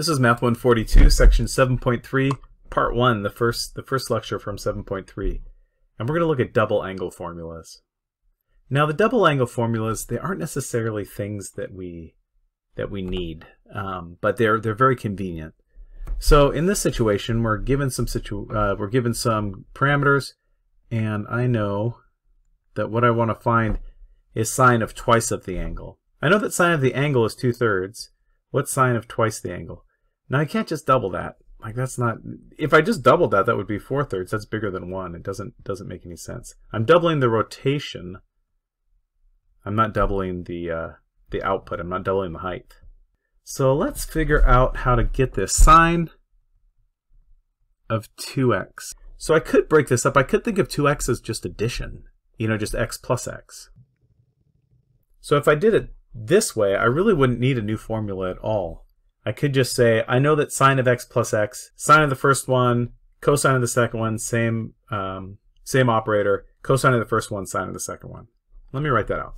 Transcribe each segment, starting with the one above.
This is Math 142, section 7.3, part 1, the first, the first lecture from 7.3. And we're going to look at double angle formulas. Now the double angle formulas, they aren't necessarily things that we that we need, um, but they're they're very convenient. So in this situation, we're given some situ uh, we're given some parameters, and I know that what I want to find is sine of twice of the angle. I know that sine of the angle is two thirds. What's sine of twice the angle? Now I can't just double that. Like that's not. If I just doubled that, that would be four thirds. That's bigger than one. It doesn't doesn't make any sense. I'm doubling the rotation. I'm not doubling the uh, the output. I'm not doubling the height. So let's figure out how to get this sine of 2x. So I could break this up. I could think of 2x as just addition. You know, just x plus x. So if I did it this way, I really wouldn't need a new formula at all. I could just say, I know that sine of x plus x, sine of the first one, cosine of the second one, same, um, same operator, cosine of the first one, sine of the second one. Let me write that out.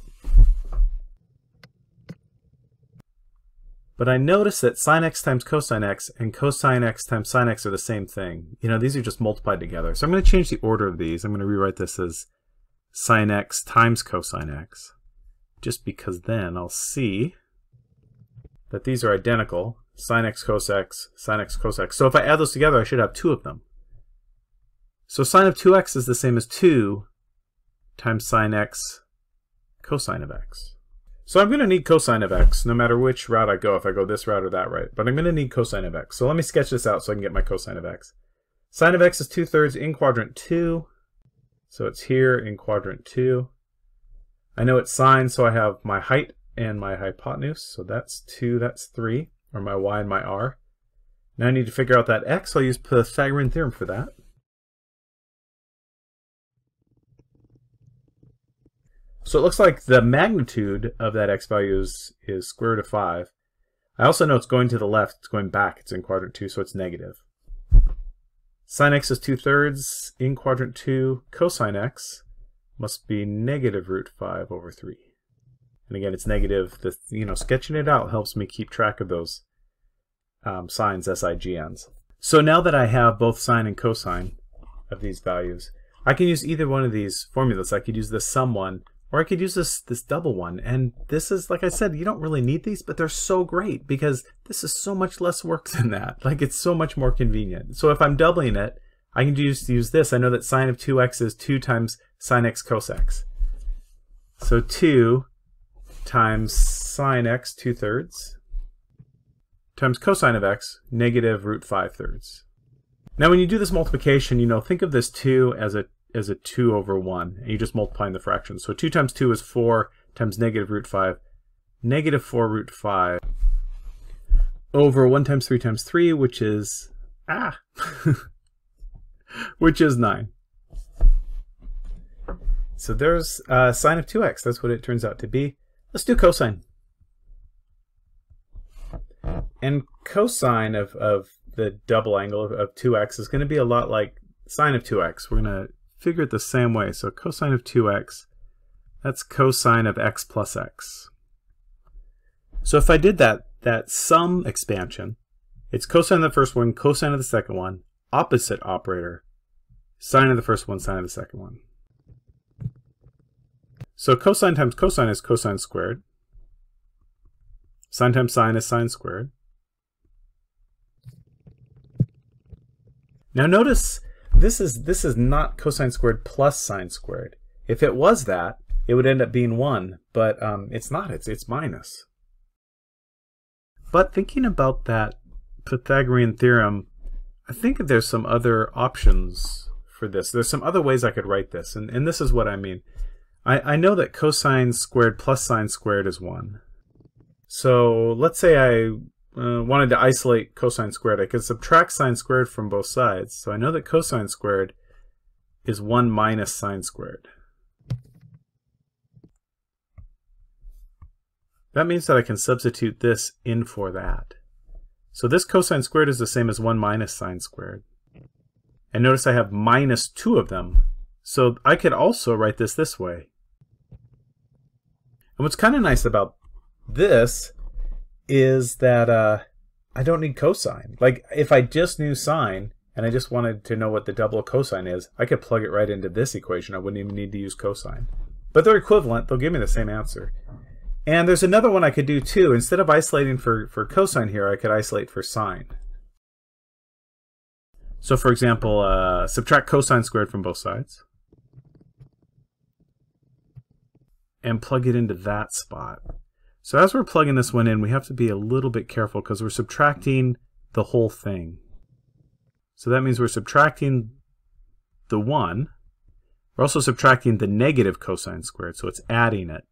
But I notice that sine x times cosine x and cosine x times sine x are the same thing. You know, these are just multiplied together. So I'm going to change the order of these. I'm going to rewrite this as sine x times cosine x, just because then I'll see that these are identical, sine x cos x, sine x cos x. So if I add those together, I should have two of them. So sine of 2x is the same as 2 times sine x cosine of x. So I'm going to need cosine of x no matter which route I go, if I go this route or that route. But I'm going to need cosine of x. So let me sketch this out so I can get my cosine of x. Sine of x is 2 thirds in quadrant 2. So it's here in quadrant 2. I know it's sine, so I have my height and my hypotenuse. So that's 2, that's 3, or my y and my r. Now I need to figure out that x. I'll use Pythagorean theorem for that. So it looks like the magnitude of that x value is, is square root of 5. I also know it's going to the left, it's going back, it's in quadrant 2, so it's negative. Sine x is 2 thirds in quadrant 2. Cosine x must be negative root 5 over 3. And again, it's negative. The, you know, sketching it out helps me keep track of those um, signs, SIGNs. So now that I have both sine and cosine of these values, I can use either one of these formulas. I could use the sum one, or I could use this, this double one. And this is, like I said, you don't really need these, but they're so great because this is so much less work than that. Like it's so much more convenient. So if I'm doubling it, I can just use this. I know that sine of 2x is 2 times sine x cos x. So 2 times sine x 2 thirds times cosine of x negative root 5 thirds. Now when you do this multiplication, you know, think of this 2 as a as a 2 over 1, and you just multiplying the fractions. So 2 times 2 is 4 times negative root 5, negative 4 root 5 over 1 times 3 times 3, which is, ah, which is 9. So there's uh, sine of 2x. That's what it turns out to be. Let's do cosine. And cosine of, of the double angle of, of 2x is going to be a lot like sine of 2x. We're going to figure it the same way. So cosine of 2x, that's cosine of x plus x. So if I did that, that sum expansion, it's cosine of the first one, cosine of the second one, opposite operator, sine of the first one, sine of the second one. So cosine times cosine is cosine squared. Sine times sine is sine squared. Now notice this is this is not cosine squared plus sine squared. If it was that, it would end up being 1, but um, it's not. It's, it's minus. But thinking about that Pythagorean theorem, I think there's some other options for this. There's some other ways I could write this, and, and this is what I mean. I, I know that cosine squared plus sine squared is 1. So let's say I uh, wanted to isolate cosine squared. I could subtract sine squared from both sides. So I know that cosine squared is 1 minus sine squared. That means that I can substitute this in for that. So this cosine squared is the same as 1 minus sine squared. And notice I have minus 2 of them. So I could also write this this way. And what's kind of nice about this is that uh, I don't need cosine. Like, if I just knew sine, and I just wanted to know what the double cosine is, I could plug it right into this equation. I wouldn't even need to use cosine. But they're equivalent. They'll give me the same answer. And there's another one I could do too. Instead of isolating for, for cosine here, I could isolate for sine. So for example, uh, subtract cosine squared from both sides. And plug it into that spot. So as we're plugging this one in, we have to be a little bit careful because we're subtracting the whole thing. So that means we're subtracting the 1. We're also subtracting the negative cosine squared, so it's adding it.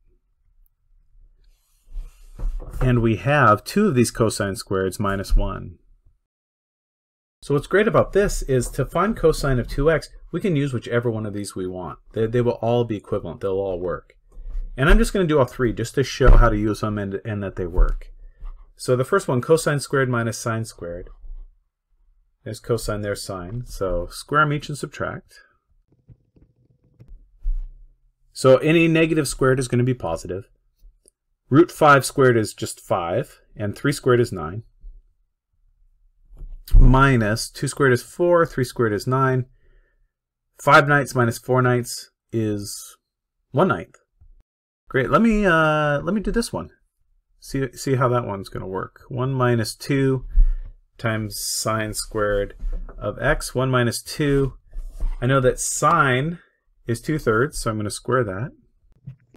And we have two of these cosine squareds minus 1. So what's great about this is to find cosine of 2x, we can use whichever one of these we want. They, they will all be equivalent. They'll all work. And I'm just going to do all three just to show how to use them and, and that they work. So the first one, cosine squared minus sine squared. There's cosine, there's sine. So square them each and subtract. So any negative squared is going to be positive. Root 5 squared is just 5, and 3 squared is 9. Minus 2 squared is 4, 3 squared is 9. 5 ninths minus 4 ninths is 1 ninth. Great. Let me uh, let me do this one. See see how that one's going to work. 1 minus 2 times sine squared of x. 1 minus 2. I know that sine is 2 thirds, so I'm going to square that.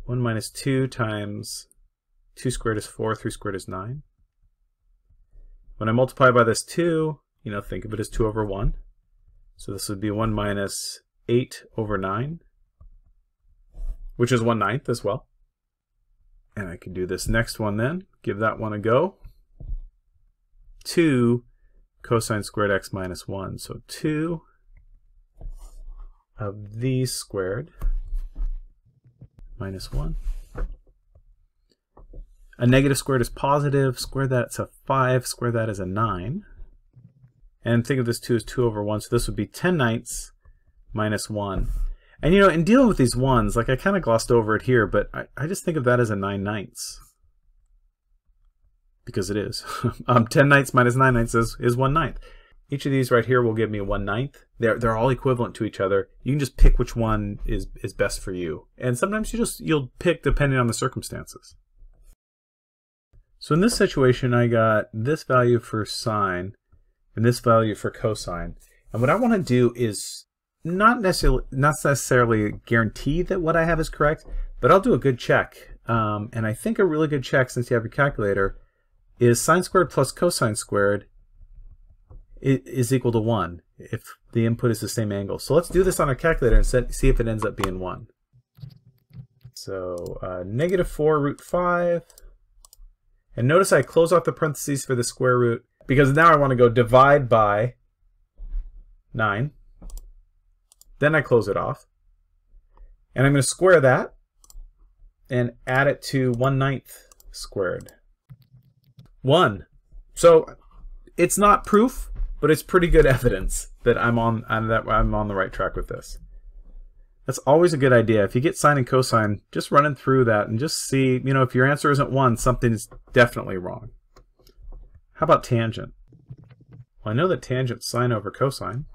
1 minus 2 times 2 squared is 4, 3 squared is 9. When I multiply by this 2, you know, think of it as 2 over 1. So this would be 1 minus 8 over 9, which is 1 ninth as well. And I can do this next one then. Give that one a go. 2 cosine squared x minus 1. So 2 of these squared minus 1. A negative squared is positive. Square that, it's a 5. Square that is a 9. And think of this 2 as 2 over 1. So this would be 10 ninths minus 1. And you know, in dealing with these ones, like I kind of glossed over it here, but I, I just think of that as a 9 ninths. Because it is. um, 10 ninths minus 9 ninths is, is 1 ninth. Each of these right here will give me 1 ninth. They're, they're all equivalent to each other. You can just pick which one is, is best for you. And sometimes you just, you'll pick depending on the circumstances. So in this situation, I got this value for sine and this value for cosine. And what I want to do is not necessarily not necessarily guarantee that what I have is correct, but I'll do a good check. Um, and I think a really good check, since you have your calculator, is sine squared plus cosine squared is equal to 1 if the input is the same angle. So let's do this on our calculator and set, see if it ends up being 1. So uh, negative 4 root 5. And notice I close off the parentheses for the square root because now I want to go divide by 9. Then I close it off. And I'm going to square that and add it to 1 ninth squared. 1. So it's not proof, but it's pretty good evidence that I'm on I'm, that I'm on the right track with this. That's always a good idea. If you get sine and cosine, just running through that and just see, you know, if your answer isn't 1, something's definitely wrong. How about tangent? Well, I know that tangent's sine over cosine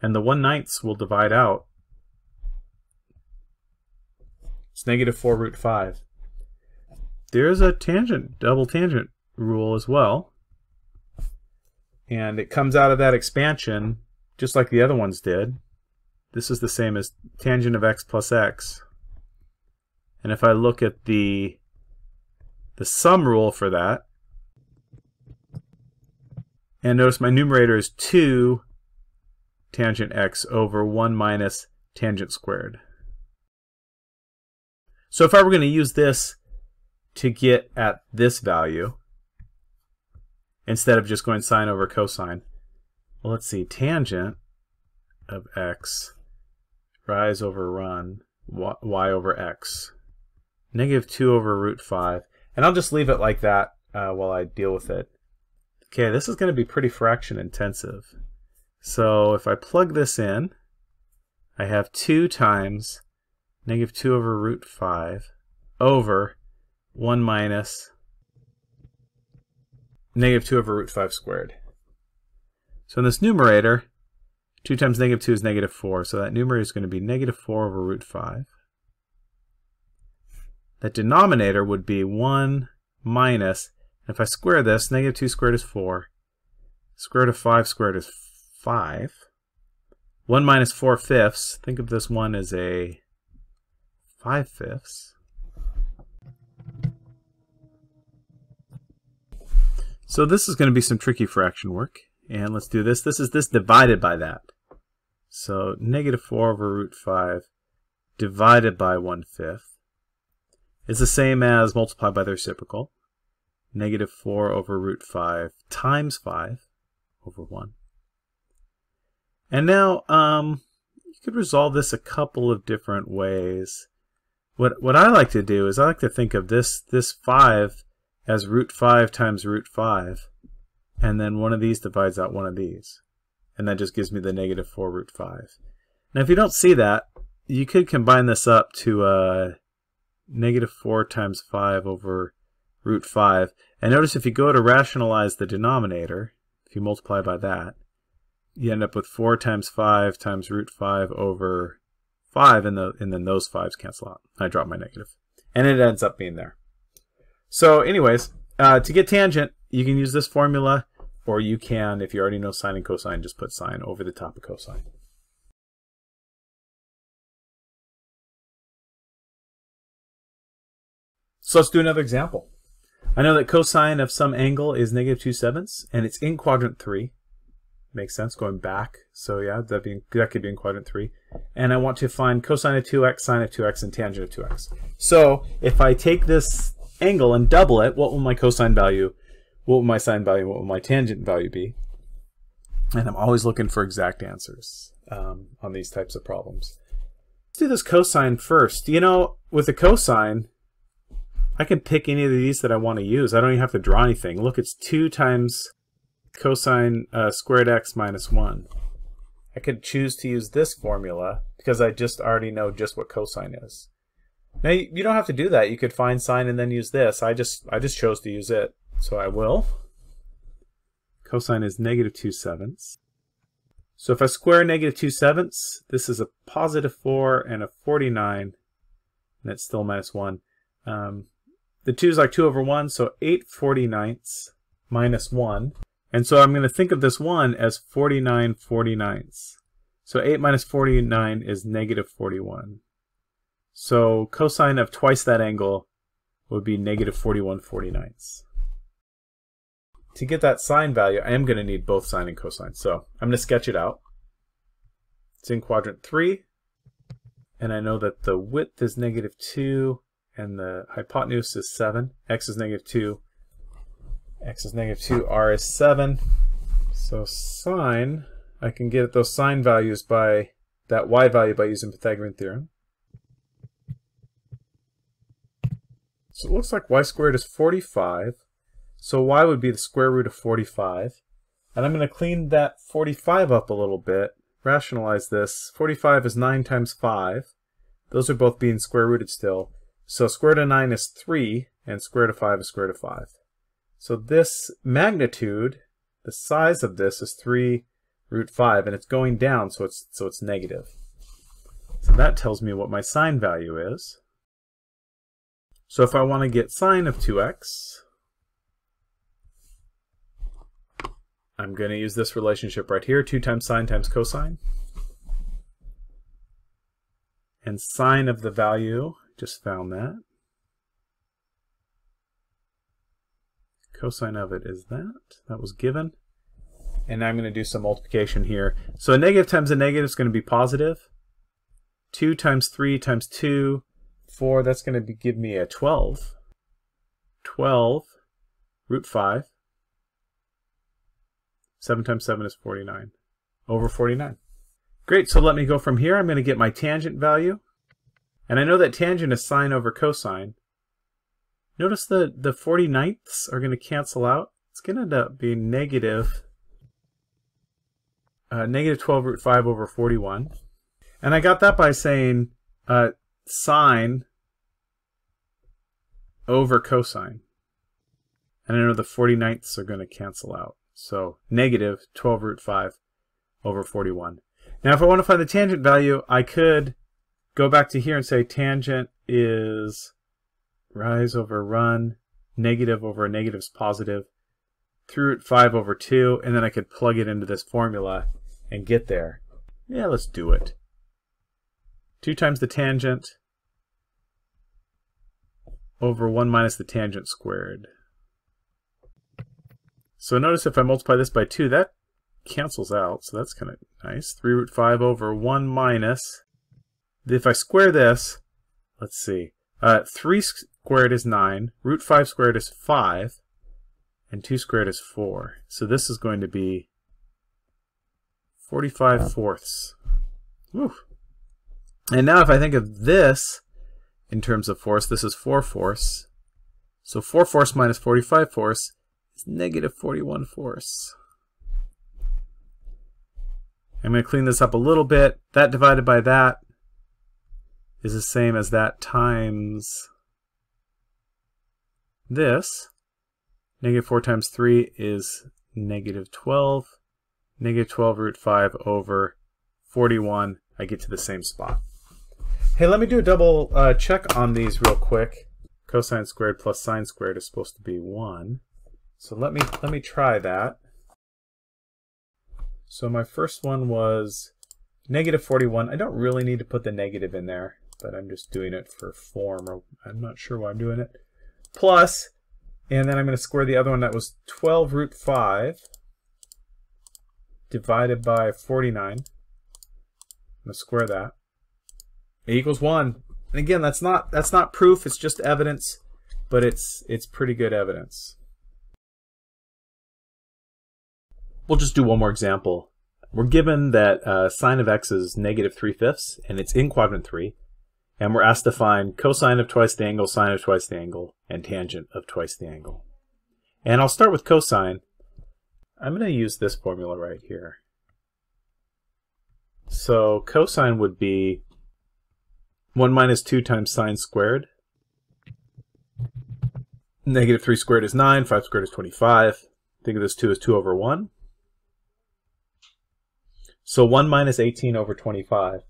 and the 1 ninths will divide out. It's negative 4 root 5. There's a tangent, double tangent rule as well. And it comes out of that expansion just like the other ones did. This is the same as tangent of x plus x. And if I look at the the sum rule for that, and notice my numerator is 2 tangent x over 1 minus tangent squared. So if I were going to use this to get at this value, instead of just going sine over cosine, well, let's see, tangent of x, rise over run, y over x, negative 2 over root 5. And I'll just leave it like that uh, while I deal with it. Okay, this is going to be pretty fraction intensive. So if I plug this in, I have 2 times negative 2 over root 5 over 1 minus negative 2 over root 5 squared. So in this numerator, 2 times negative 2 is negative 4, so that numerator is going to be negative 4 over root 5. That denominator would be 1 minus, if I square this, negative 2 squared is 4. Square root of 5 squared is 5. 1 minus 4 fifths, think of this one as a 5 fifths. So this is going to be some tricky fraction work. And let's do this. This is this divided by that. So negative 4 over root 5 divided by 1 fifth is the same as multiply by the reciprocal. Negative 4 over root 5 times 5 over 1. And now um, you could resolve this a couple of different ways. What, what I like to do is I like to think of this, this 5 as root 5 times root 5 and then one of these divides out one of these. And that just gives me the negative 4 root 5. Now if you don't see that, you could combine this up to uh, negative 4 times 5 over root 5. And notice if you go to rationalize the denominator, if you multiply by that, you end up with 4 times 5 times root 5 over 5, and, the, and then those 5s cancel out. I drop my negative. And it ends up being there. So anyways, uh, to get tangent, you can use this formula, or you can, if you already know sine and cosine, just put sine over the top of cosine. So let's do another example. I know that cosine of some angle is negative 2 sevenths, and it's in quadrant 3. Makes sense, going back. So yeah, that, be, that could be in quadrant 3. And I want to find cosine of 2x, sine of 2x, and tangent of 2x. So if I take this angle and double it, what will my cosine value, what will my sine value, what will my tangent value be? And I'm always looking for exact answers um, on these types of problems. Let's do this cosine first. You know, with the cosine, I can pick any of these that I want to use. I don't even have to draw anything. Look, it's 2 times cosine uh, squared x minus 1. I could choose to use this formula because I just already know just what cosine is. Now you don't have to do that. You could find sine and then use this. I just I just chose to use it, so I will. Cosine is negative 2 sevenths. So if I square negative 2 sevenths, this is a positive 4 and a 49, and it's still minus 1. Um, the 2 is like 2 over 1, so 8 49ths minus 1. And so I'm going to think of this 1 as 49 49ths. So 8 minus 49 is negative 41. So cosine of twice that angle would be negative 41 49ths. To get that sine value, I am going to need both sine and cosine. So I'm going to sketch it out. It's in quadrant 3. And I know that the width is negative 2 and the hypotenuse is 7. x is negative 2. X is negative 2. r is 7. So sine, I can get those sine values by that y value by using Pythagorean theorem. So it looks like y squared is 45. So y would be the square root of 45. And I'm going to clean that 45 up a little bit, rationalize this. 45 is 9 times 5. Those are both being square rooted still. So square root of 9 is 3, and square root of 5 is square root of 5. So this magnitude, the size of this is 3 root 5, and it's going down, so it's, so it's negative. So that tells me what my sine value is. So if I want to get sine of 2x, I'm going to use this relationship right here, 2 times sine times cosine. And sine of the value, just found that. Cosine of it is that. That was given. And now I'm going to do some multiplication here. So a negative times a negative is going to be positive. 2 times 3 times 2 4, that's going to be, give me a 12. 12 root 5. 7 times 7 is 49. Over 49. Great, so let me go from here. I'm going to get my tangent value. And I know that tangent is sine over cosine. Notice the, the 49ths are going to cancel out. It's going to end up being negative, uh, negative 12 root 5 over 41. And I got that by saying uh, sine over cosine. And I know the 49ths are going to cancel out. So negative 12 root 5 over 41. Now if I want to find the tangent value, I could go back to here and say tangent is rise over run, negative over negative is positive, 3 root 5 over 2, and then I could plug it into this formula and get there. Yeah, let's do it. 2 times the tangent over 1 minus the tangent squared. So notice if I multiply this by 2, that cancels out, so that's kind of nice. 3 root 5 over 1 minus. If I square this, let's see, uh, 3 squared is 9, root 5 squared is 5, and 2 squared is 4. So this is going to be 45 fourths. And now if I think of this in terms of force, this is 4 fourths. So 4 fourths minus 45 fourths is negative 41 fourths. I'm going to clean this up a little bit. That divided by that is the same as that times this. Negative 4 times 3 is negative 12. Negative 12 root 5 over 41. I get to the same spot. Hey, let me do a double uh, check on these real quick. Cosine squared plus sine squared is supposed to be 1. So let me let me try that. So my first one was negative 41. I don't really need to put the negative in there, but I'm just doing it for form, or I'm not sure why I'm doing it. Plus, and then I'm going to square the other one that was 12 root 5 divided by 49. I'm going to square that. A equals 1. And again, that's not that's not proof, it's just evidence, but it's it's pretty good evidence. We'll just do one more example. We're given that uh, sine of x is negative 3 fifths, and it's in quadrant 3. And we're asked to find cosine of twice the angle, sine of twice the angle, and tangent of twice the angle. And I'll start with cosine. I'm going to use this formula right here. So cosine would be 1 minus 2 times sine squared. Negative 3 squared is 9, 5 squared is 25. Think of this 2 as 2 over 1. So 1 minus 18 over 25.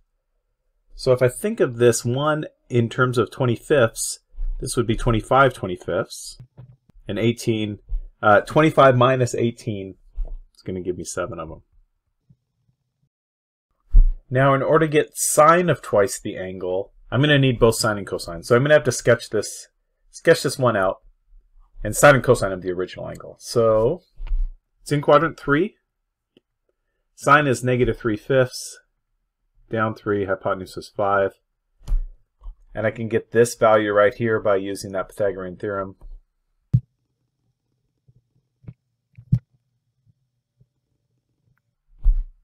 So if I think of this 1 in terms of 25ths, this would be 25 25ths. And 18, uh, 25 minus 18 is going to give me 7 of them. Now in order to get sine of twice the angle, I'm going to need both sine and cosine. So I'm going to have to sketch this, sketch this one out. And sine and cosine of the original angle. So it's in quadrant 3. Sine is negative 3 fifths, down 3, hypotenuse is 5. And I can get this value right here by using that Pythagorean theorem.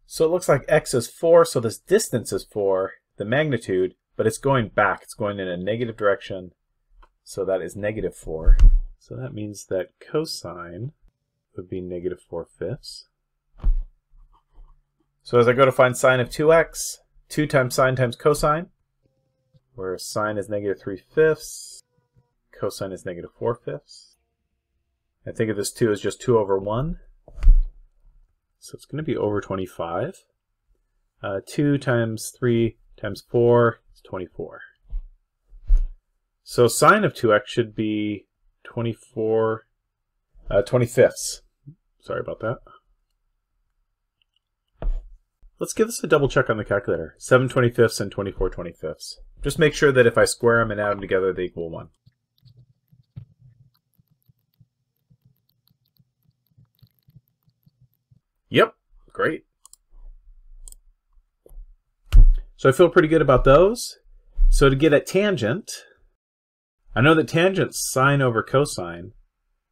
So it looks like x is 4, so this distance is 4, the magnitude, but it's going back. It's going in a negative direction, so that is negative 4. So that means that cosine would be negative 4 fifths. So as I go to find sine of 2x, 2 times sine times cosine, where sine is negative 3 fifths, cosine is negative 4 fifths. I think of this 2 as just 2 over 1. So it's going to be over 25. Uh, 2 times 3 times 4 is 24. So sine of 2x should be 24, uh, 25ths. Sorry about that. Let's give this a double check on the calculator. 7 25ths and 24 25ths. Just make sure that if I square them and add them together, they equal 1. Yep, great. So I feel pretty good about those. So to get a tangent, I know that tangent's sine over cosine.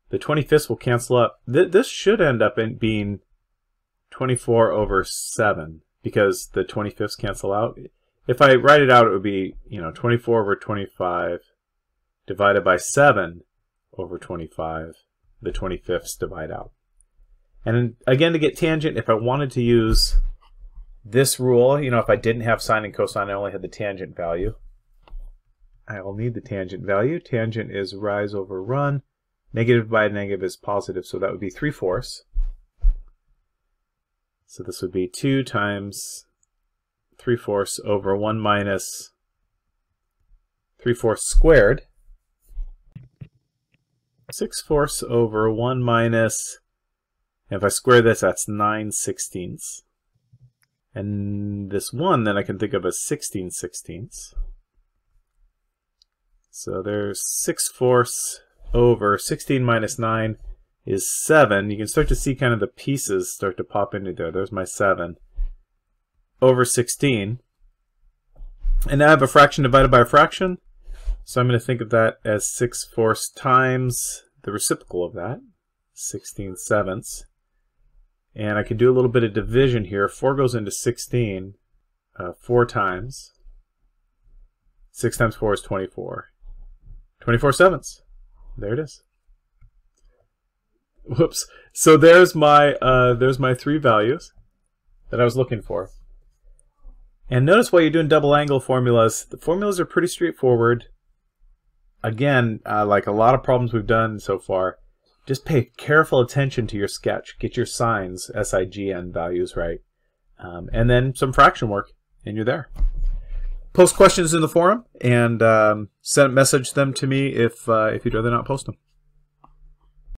The 25ths will cancel up. Th this should end up in being 24 over 7 because the 25ths cancel out. If I write it out, it would be, you know, 24 over 25 divided by 7 over 25. The 25ths divide out. And again, to get tangent, if I wanted to use this rule, you know, if I didn't have sine and cosine, I only had the tangent value. I will need the tangent value. Tangent is rise over run. Negative by negative is positive, so that would be 3 fourths. So this would be 2 times 3 fourths over 1 minus 3 fourths squared. 6 fourths over 1 minus, if I square this, that's 9 sixteenths. And this 1 then I can think of as 16 sixteenths. So there's 6 fourths over 16 minus 9 is 7. You can start to see kind of the pieces start to pop into there. There's my 7 over 16. And now I have a fraction divided by a fraction. So I'm going to think of that as 6 fourths times the reciprocal of that, 16 sevenths. And I can do a little bit of division here. 4 goes into 16 uh, 4 times. 6 times 4 is 24. 24 sevenths. There it is. Whoops. So there's my uh, there's my three values that I was looking for. And notice while you're doing double angle formulas, the formulas are pretty straightforward. Again, uh, like a lot of problems we've done so far, just pay careful attention to your sketch. Get your signs, SIGN values right. Um, and then some fraction work, and you're there. Post questions in the forum, and um, send message them to me if uh, if you'd rather not post them.